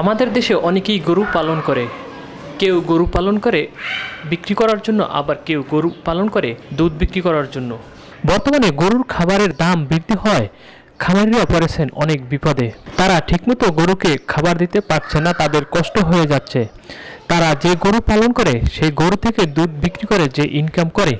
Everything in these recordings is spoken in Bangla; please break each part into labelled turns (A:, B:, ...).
A: আমাদের দেশে অনেকেই গরু পালন করে। কেউ গরু পালন করে বিক্রি করার জন্য, আবার কেউ গরু পালন করে দুধ বিক্রি করার জন্য। বর্তমানে গরুর খাবারের দাম বৃদ্ধি হয় খামারিরা পড়েছেন অনেক বিপদে। তারা ঠিকমতো গরুকে খাবার দিতে পারছে না, তাদের কষ্ট হয়ে যাচ্ছে। তারা যে গরু পালন করে, সেই গরু থেকে দুধ বিক্রি করে যে ইনকাম করে,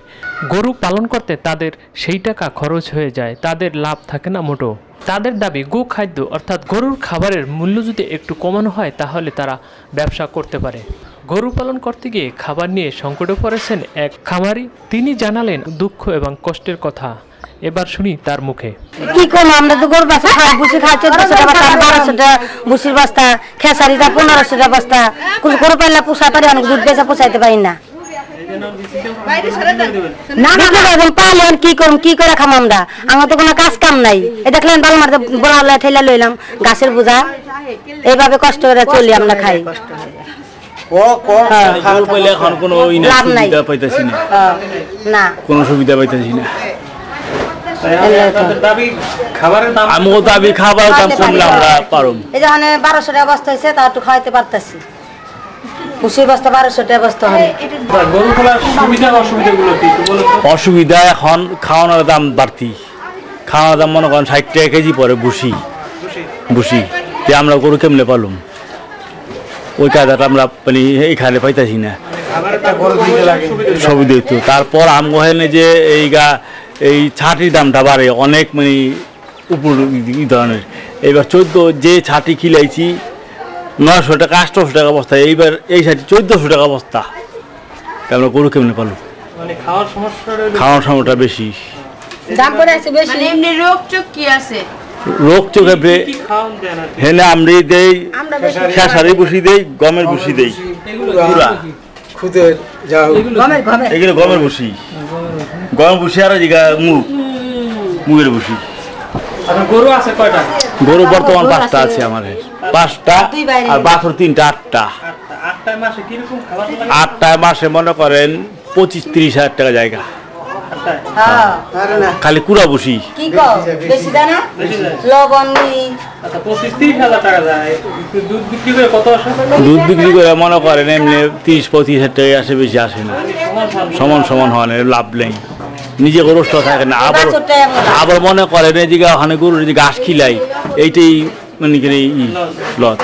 A: গরু পালন করতে তাদের সেই টাকা খরচ হয়ে যায়, তাদের লাভ থাকে না মোটো। তাদের দাবি গো খাদ্য অর্থাৎ গরুর খাবারের মূল্য যদি একটু কমানো হয়, তাহলে তারা ব্যবসা করতে পারে। গরু পালন করতে গিয়ে খাবার নিয়ে সংকটে পড়েছেন এক খামারি। তিনি জানালেন দুঃখ এবং কষ্টের কথা। এবার শুনি তার মুখে।
B: কি করব? আমরা তো গরু বাচ্চা খাই বুসি খাই চোদ্দশো টাকা বাস্তা বারোশো টাকা বুসির বস্তা খেসারিটা পনেরোশো টাকা বস্তা। কিছু গরু পাইলে পোষা পারি অনেক দুধ বেচা পোষাইতে পারি না। না না এবং পাইলে কি করুম কি করে খাম আমরা? আমার তো কোনো কাজ কাম নাই। এই দেখলেন বাল মারতে বলা ঠেলা লইলাম গাছের বোঝা। এইভাবে কষ্ট করে চলি আমরা খাই। হ্যাঁ।
C: কোনো
B: লাভ নাই।
C: সুবিধা পাইতেছি না।
B: হ্যাঁ,
C: কোনো সুবিধা পাইতেছি না।
D: খাবারের দাম
C: আমিও দাবি খাবার দাম কমলে আমরা পারম।
B: এই যে বারোশো টাকা বস্তা হয়েছে তা একটু খাওয়াইতে পারতেছি?
C: অসুবিধা এখন খাওয়ানোর দাম বাড়তি। খাওয়ানোর দাম মনে করেন ষাট টাকা কেজি পরে বুসি বুসি যে আমরা গরু কেমনে পালুম? ওই কায়দাটা আমরা মানে এইখানে পাইতাছি না। সুবিধা হইতো। তারপর আমগো হেনে যে এই গা এই ছাটির দামটা বাড়ে অনেক মানে উপর ধরনের। এইবার চোদ্দ যে ছাটি খিলাইছি নয়শো টাকা আটশোশো টাকা বস্তা এইবার এই ছাটি চোদ্দোশো টাকা বস্তা। আমরা গরু কেমনে পালুম
D: মানে খাওয়ার সমস্যাটা
C: সময়টা বেশি।
B: দাম পড়ে আছে বেশি।
E: মানে এমনি রোগ চোখ?
C: হেনে আমরি দেই খেসারি বসি দেই গমের বসি দেই।
D: এগুলো
B: গমের
C: বসি। গমের বসি আর জিগা মুগ মুগের বসি।
D: আপনার গরু আছে কয়টা?
C: গরু বর্তমান পাঁচটা
B: আছে।
C: আমার পাঁচটা আর বাছর তিনটা আটটা।
D: আটটা আটটায় মাসে কীরকম খাবার
C: আটটা মাসে মনে করেন পঁচিশ তিরিশ হাজার টাকা জায়গা।
B: হ্যাঁ।
C: খালি কুড়া বসি।
D: আচ্ছা দুধ বিক্রি করে কত আসে?
C: দুধ বিক্রি করে মনে করেন এমনি তিরিশ পঁচিশ হাজার টাকা আসে বেশি আসে না।
D: সমান সমান।
C: সমান সমান হয় না লাভ নেই। নিজে গরুষ্ট থাকে না আবার। আবার মনে করেন এই জায়গা ওখানে গরুর যে ঘাস খিলাই এইটাই মানে কি লস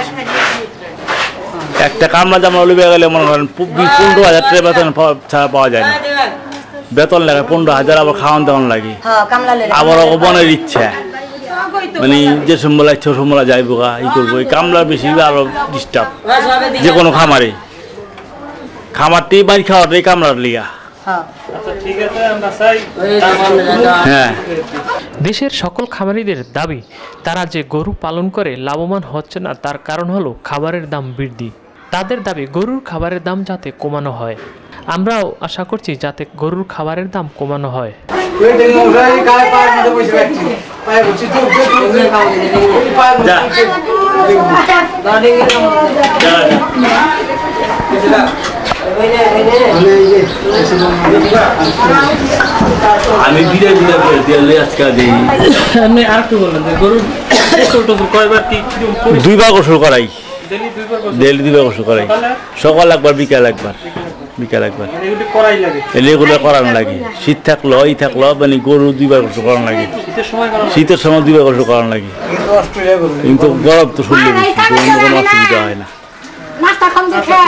C: একটা কামলা জামা লিবে গেলে মনে করেন পনেরো হাজার টাকা বেতন পাওয়া- ছাড়া পাওয়া যায় না। বেতন লাগে পনেরো হাজার আবার খাওয়ান দাওয়ান লাগে।
B: হ্যাঁ
C: আবার অবনের ইচ্ছা। মানে যে সম্বলা ইচ্ছা সম্বলা যাইব গা ই করব। এই কামলা বেশি আরও ডিস্টার্ব যে কোনো খামারে। খামারটি বাড়ি খাওয়াটাই কামলার লিগা।
B: হ্যাঁ।
D: আচ্ছা ঠিক আছে আমরা চাই।
C: হ্যাঁ।
A: দেশের সকল খামারিদের দাবি তারা যে গরু পালন করে লাভবান হচ্ছে না তার কারণ হলো খাবারের দাম বৃদ্ধি। তাদের দাবি গরুর খাবারের দাম যাতে কমানো হয়। আমরাও আশা করছি যাতে গরুর খাবারের দাম কমানো হয়।
C: আমি বিদায় বিদায় করে দিয়ে আজকে দিই
D: আপনি আর গরুর গোসল টোসল কয়বার কি
C: দুইবার গোসল করাই।
D: daily দুইবার গোসল?
C: ডেলি দুইবার গোসল করাই।
D: সকাল?
C: একবার বিকাল একবার। বিকাল একবার।
D: মানে এগুলি
C: করানো লাগে। শীত থাকল ই থাকল মানে গরু দুইবার গোসল করানো লাগে।
D: শীতের সময়
C: দুইবার গোসল করানো লাগে।
F: কিন্তু
C: গরম তো শুনলে বেশি কোনো অসুবিধা হয় না।
B: নাস্তা খাম দেখে।